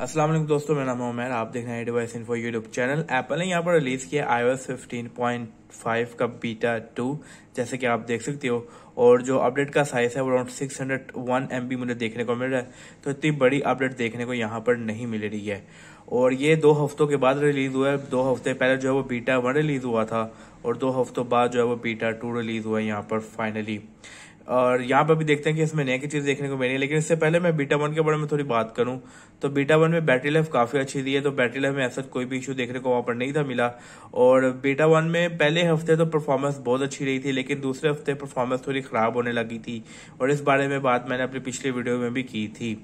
वालेकुम दोस्तों, मेरा नाम उमैर आप देख रहे हैं device info YouTube channel Apple ने यहाँ पर रिलीज़ किया आई iOS 15.5 का बीटा 2 जैसे कि आप देख सकते हो। और जो अपडेट का साइज़ है, वो अराउंड 601 एमबी मुझे देखने को मिल रहा है। तो इतनी बड़ी अपडेट देखने को यहाँ पर नहीं मिल रही है। और ये दो हफ्तों के बाद रिलीज़ हुआ है। दो हफ़्ते पहले जो है वो बीटा वन रिलीज़ हुआ था। और दो हफ्तों बाद जो है वो बीटा टू रिलीज़ हुआ है यहाँ पर फाइनली और यहाँ पर भी देखते हैं कि इसमें नई की चीज़ देखने को मिली है, लेकिन इससे पहले मैं बीटा वन के बारे में थोड़ी बात करूँ। तो बीटा वन में बैटरी लाइफ काफ़ी अच्छी दी है तो बैटरी लाइफ में ऐसा कोई भी इशू देखने को वहाँ पर नहीं था, मिला। और बीटा वन में पहले हफ़्ते तो परफॉर्मेंस बहुत अच्छी रही थी, लेकिन दूसरे हफ़्ते परफॉर्मेंस थोड़ी खराब होने लगी थी, और इस बारे में बात मैंने अपनी पिछले वीडियो में भी की थी।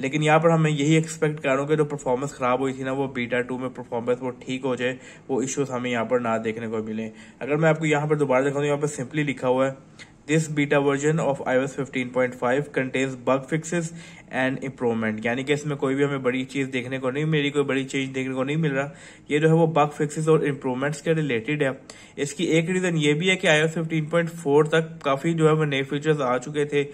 लेकिन यहाँ पर हमें यही एक्सपेक्ट कर रहा कि जो परफॉर्मेंस खराब हुई थी ना, वो बीटा टू में परफॉर्मेंस वो ठीक हो जाए, वो इश्यूज़ हमें यहाँ पर ना देखने को मिले। अगर मैं आपको यहाँ पर दोबारा दिखाऊँ, यहाँ पर सिंपली लिखा हुआ है This beta version of iOS 15.5 contains bug fixes and improvement यानी कि इसमें कोई भी हमें बड़ी चीज़ देखने को नहीं मिली कोई बड़ी चीज़ देखने को नहीं मिल रहा। ये जो है वो बग फिक्सेस और इम्प्रूवमेंट्स के रिलेटेड है। इसकी एक रीजन ये भी है कि iOS 15.4 तक काफ़ी जो है वो नए फीचर्स आ चुके थे।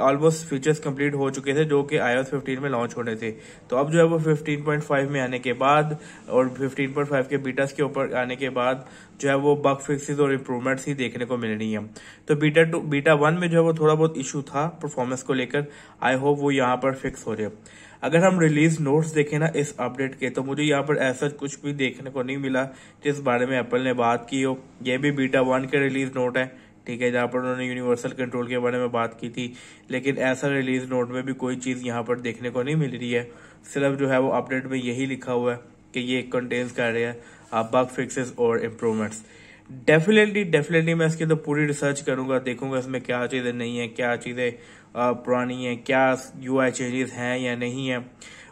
ऑलमोस्ट फीचर्स कंप्लीट हो चुके थे जो कि iOS 15 में लॉन्च होने थे। तो अब जो है वो 15.5 में आने के बाद और 15.5 के बीटास के ऊपर आने के बाद जो है वो बग फिक्सेस और इम्प्रूवमेंट्स ही देखने को मिल रही है। तो बीटा टू बीटा वन में जो है वो थोड़ा बहुत इशू था परफॉर्मेंस को लेकर। आई होप वो यहाँ पर फिक्स हो जाए अगर हम रिलीज़ नोट्स देखें ना इस अपडेट के तो मुझे यहाँ पर ऐसा कुछ भी देखने को नहीं मिला जिस बारे में एप्पल ने बात की हो। ये भी बीटा वन के रिलीज़ नोट है, ठीक है, जहाँ पर उन्होंने यूनिवर्सल कंट्रोल के बारे में बात की थी। लेकिन ऐसा रिलीज़ नोट में भी कोई चीज़ यहाँ पर देखने को नहीं मिल रही है। सिर्फ़ जो है वो अपडेट में यही लिखा हुआ है कि ये कंटेन्स कर रहे हैं बग फिक्सेस और इम्प्रूवमेंट्स डेफिनेटली डेफिनेटली मैं इसकी तो पूरी रिसर्च करूँगा, देखूँगा इसमें क्या चीज़ें नहीं है, क्या चीज़ें पुरानी है, क्या यू आई चेंजेस हैं या नहीं है?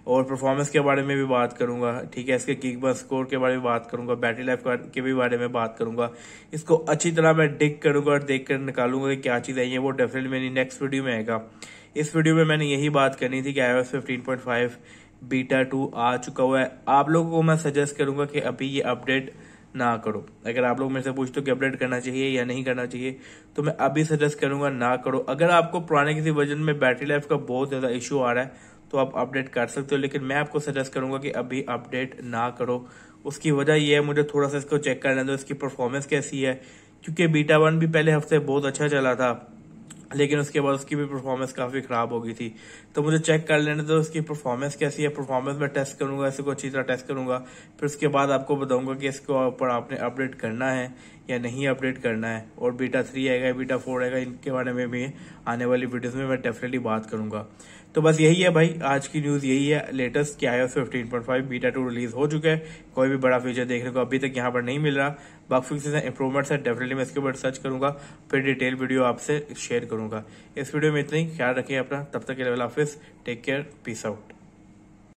और परफॉर्मेंस के बारे में भी बात करूँगा, ठीक है? इसके किक बस स्कोर के बारे में बात करूँगा बैटरी लाइफ के भी बारे में बात करूँगा। इसको अच्छी तरह मैं डिक करूँगा और देख कर निकालूँगा कि क्या चीज़ आई है वो डेफिनेटली मेरी नेक्स्ट वीडियो में आएगा। इस वीडियो में मैंने यही बात करनी थी कि I fifteen point five beta two आ चुका हुआ है। आप लोगों को मैं सजेस्ट करूँगा कि अभी ये अपडेट ना करो। अगर आप लोग मेरे से पूछते हो कि अपडेट करना चाहिए या नहीं करना चाहिए तो मैं अभी सजेस्ट करूँगा ना करो। अगर आपको पुराने किसी वर्जन में बैटरी लाइफ का बहुत ज़्यादा इश्यू आ रहा है तो आप अपडेट कर सकते हो, लेकिन मैं आपको सजेस्ट करूँगा कि अभी अपडेट ना करो। उसकी वजह यह है, मुझे थोड़ा सा इसको चेक करना दो, इसकी परफॉर्मेंस कैसी है, क्योंकि बीटा वन भी पहले हफ़्ते बहुत अच्छा चला था। लेकिन उसके बाद उसकी भी परफॉर्मेंस काफ़ी खराब हो गई थी। तो मुझे चेक कर लेने दो, उसकी परफॉर्मेंस कैसी है। परफॉर्मेंस में टेस्ट करूँगा इसको अच्छी तरह टेस्ट करूँगा। फिर उसके बाद आपको बताऊँगा कि इसको ऊपर आपने अपडेट करना है या नहीं अपडेट करना है। और बीटा थ्री आएगा बीटा फोर आएगा, इनके बारे में भी आने वाली वीडियोस में मैं डेफिनेटली बात करूँगा। तो बस यही है भाई, आज की न्यूज़ यही है। लेटेस्ट कि I fifteen point five beta two release हो चुका है। कोई भी बड़ा फीचर देखने को अभी तक यहाँ पर नहीं मिल रहा। है इंप्रूवमेंट्स है डेफिनेटली मैं इसके ऊपर सर्च करूँगा। फिर डिटेल वीडियो आपसे शेयर करूँगा। इस वीडियो में इतना ही। ख्याल रखिए अपना। तब तक के level office take care peace out